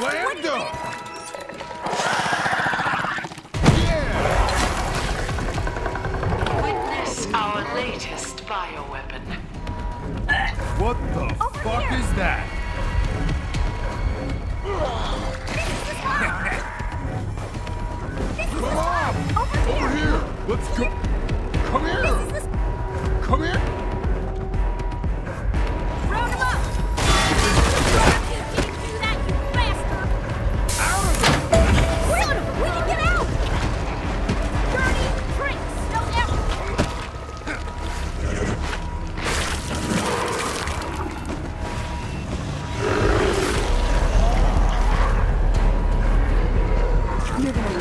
Slam dunk! Witness our latest. What the Over fuck here. is that? Come on! Over, Over here. here! Let's go! You're